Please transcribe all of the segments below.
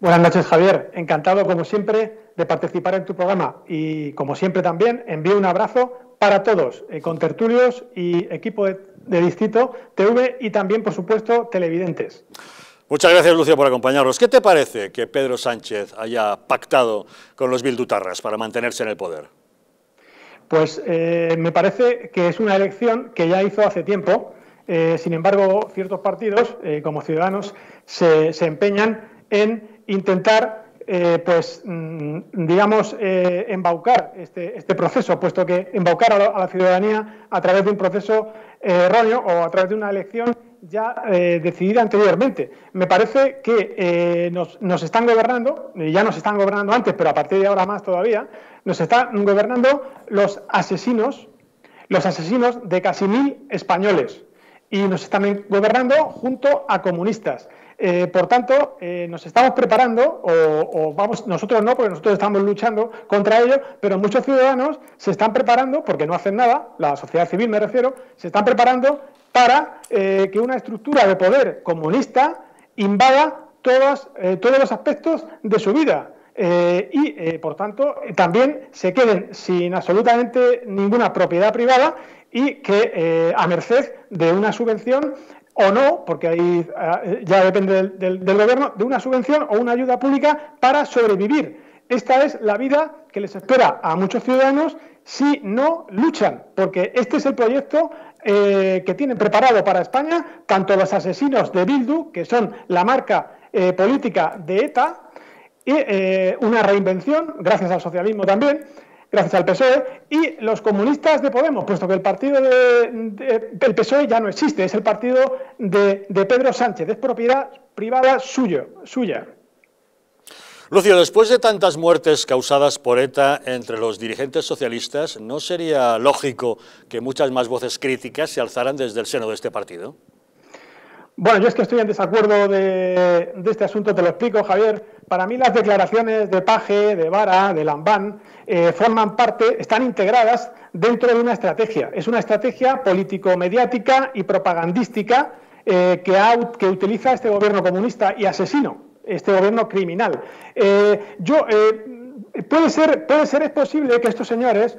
Buenas noches, Javier. Encantado, como siempre, de participar en tu programa y, como siempre, también envío un abrazo para todos, eh, con tertulios y equipo de, Distrito TV y también, por supuesto, televidentes. Muchas gracias, Lucio, por acompañarnos. ¿Qué te parece que Pedro Sánchez haya pactado con los bildutarras para mantenerse en el poder? Pues eh, me parece que es una elección que ya hizo hace tiempo. Eh, sin embargo, ciertos partidos, como Ciudadanos, se, se empeñan en intentar, eh, pues, mm, digamos, eh, embaucar este, este, proceso, puesto que embaucar a la, ciudadanía a través de un proceso eh, erróneo o a través de una elección ya decidida anteriormente. Me parece que nos, nos, están gobernando, ya nos están gobernando antes, pero a partir de ahora más todavía, nos están gobernando los asesinos, los asesinos de casi mil españoles. Y nos están gobernando junto a comunistas. Eh, por tanto, eh, nos estamos preparando, o, vamos, nosotros no, porque nosotros estamos luchando contra ello, pero muchos ciudadanos se están preparando, porque no hacen nada, la sociedad civil me refiero, se están preparando para eh, que una estructura de poder comunista invada todos los aspectos de su vida. y, por tanto, también se queden sin absolutamente ninguna propiedad privada y que a merced de una subvención o no, porque ahí eh, ya depende del, gobierno, de una subvención o una ayuda pública para sobrevivir. Esta es la vida que les espera a muchos ciudadanos si no luchan, porque este es el proyecto eh, que tienen preparado para España tanto los asesinos de Bildu, que son la marca eh, política de ETA, y una reinvención, gracias al socialismo también, gracias al PSOE, y los comunistas de Podemos, puesto que el partido del PSOE ya no existe, es el partido de, Pedro Sánchez, es propiedad privada suyo, suya. Lucio, después de tantas muertes causadas por ETA entre los dirigentes socialistas, ¿no sería lógico que muchas más voces críticas se alzaran desde el seno de este partido? Bueno, yo es que estoy en desacuerdo de, este asunto, te lo explico, Javier. Para mí las declaraciones de Paje, de Vara, de Lambán, eh, forman parte, están integradas dentro de una estrategia. Es una estrategia político-mediática y propagandística eh, que, utiliza este gobierno comunista y asesino, este gobierno criminal. Eh, yo puede ser, puede ser, es posible que estos señores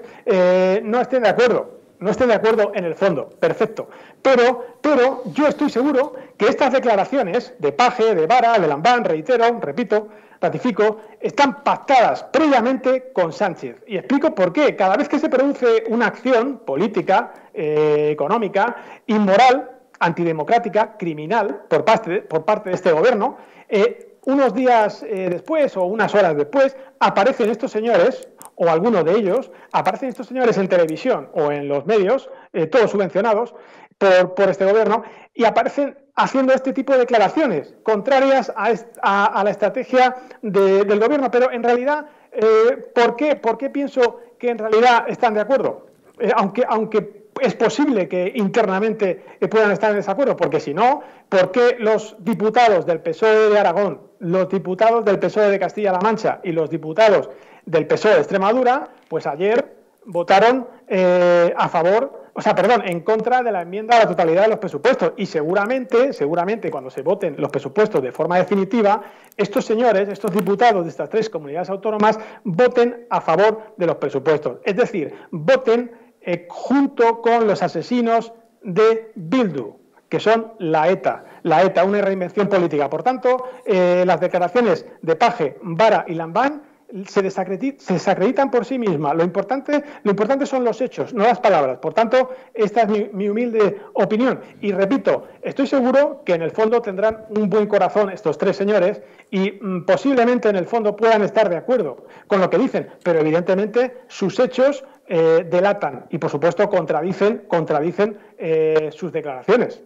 no estén de acuerdo no estén de acuerdo en el fondo, perfecto. Pero, pero yo estoy seguro que estas declaraciones de Paje, de Vara, de Lambán, reitero, repito, ratifico, están pactadas previamente con Sánchez. Y explico por qué. Cada vez que se produce una acción política, eh, económica, inmoral, antidemocrática, criminal, por parte de, por parte de este gobierno, eh, unos días eh, después o unas horas después aparecen estos señores o algunos de ellos, aparecen estos señores en televisión o en los medios, eh, todos subvencionados por, este gobierno, y aparecen haciendo este tipo de declaraciones contrarias a, la estrategia del gobierno. Pero en realidad, eh, ¿por, qué, ¿por qué pienso que en realidad están de acuerdo? Eh, aunque, aunque es posible que internamente puedan estar en desacuerdo, porque si no, ¿por qué los diputados del PSOE de Aragón, los diputados del PSOE de Castilla-La Mancha y los diputados del PSOE de Extremadura, pues ayer votaron eh, a favor, o sea, perdón, en contra de la enmienda a la totalidad de los presupuestos. Y seguramente, seguramente cuando se voten los presupuestos de forma definitiva, estos señores, estos diputados de estas tres comunidades autónomas, voten a favor de los presupuestos. Es decir, voten eh, junto con los asesinos de Bildu que son la ETA. La ETA, una reinvención política. Por tanto, eh, las declaraciones de Paje, Vara y Lambán se, desacreditan por sí mismas. Lo importante, lo importante son los hechos, no las palabras. Por tanto, esta es mi, humilde opinión. Y repito, estoy seguro que en el fondo tendrán un buen corazón estos tres señores y mm, posiblemente en el fondo puedan estar de acuerdo con lo que dicen, pero evidentemente sus hechos eh, delatan y, por supuesto, contradicen, contradicen eh, sus declaraciones.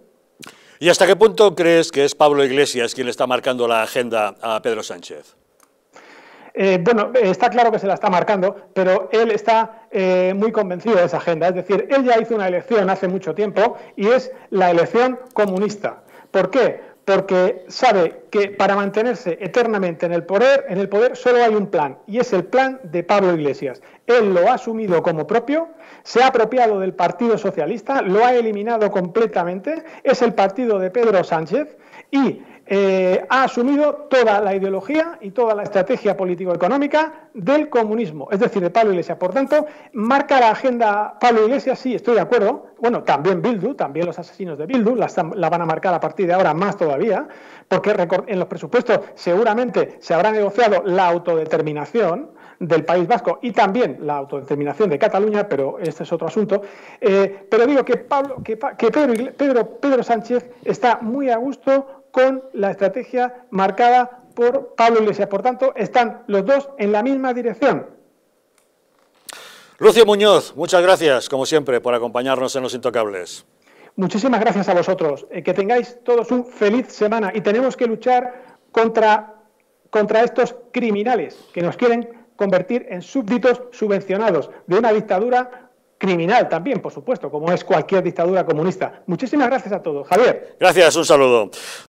¿Y hasta qué punto crees que es Pablo Iglesias quien está marcando la agenda a Pedro Sánchez? Eh, bueno, eh, está claro que se la está marcando, pero él está eh, muy convencido de esa agenda. Es decir, él ya hizo una elección hace mucho tiempo y es la elección comunista. ¿Por qué? Porque sabe que para mantenerse eternamente en el poder, en el poder solo hay un plan y es el plan de Pablo Iglesias. Él lo ha asumido como propio, se ha apropiado del Partido Socialista, lo ha eliminado completamente, es el partido de Pedro Sánchez y eh, ha asumido toda la ideología y toda la estrategia político-económica del comunismo, es decir, de Pablo Iglesias. Por tanto, marca la agenda Pablo Iglesias, sí, estoy de acuerdo. Bueno, también Bildu, también los asesinos de Bildu, la, van a marcar a partir de ahora más todavía, porque en los presupuestos seguramente se habrá negociado la autodeterminación del País Vasco y también la autodeterminación de Cataluña, pero este es otro asunto. Eh, pero digo que, Pablo, que, Pedro, Pedro, Pedro Sánchez está muy a gusto con la estrategia marcada por Pablo Iglesias. Por tanto, están los dos en la misma dirección. Lucio Muñoz, muchas gracias, como siempre, por acompañarnos en Los Intocables. Muchísimas gracias a vosotros. Eh, que tengáis todos un feliz semana y tenemos que luchar contra, contra estos criminales que nos quieren convertir en súbditos subvencionados de una dictadura criminal también, por supuesto, como es cualquier dictadura comunista. Muchísimas gracias a todos. Javier. Gracias, un saludo.